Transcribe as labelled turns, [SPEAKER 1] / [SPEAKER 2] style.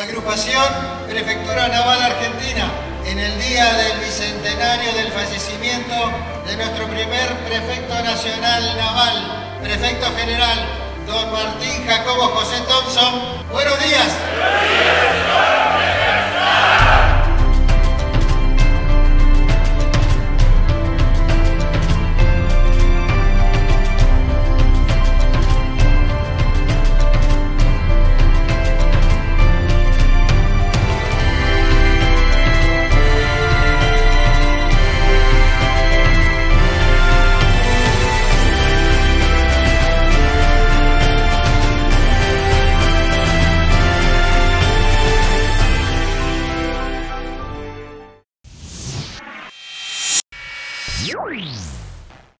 [SPEAKER 1] Agrupación Prefectura Naval Argentina, en el día del bicentenario del fallecimiento de nuestro primer prefecto nacional naval, prefecto general, don Martín Jacobo José Thompson, Yuri.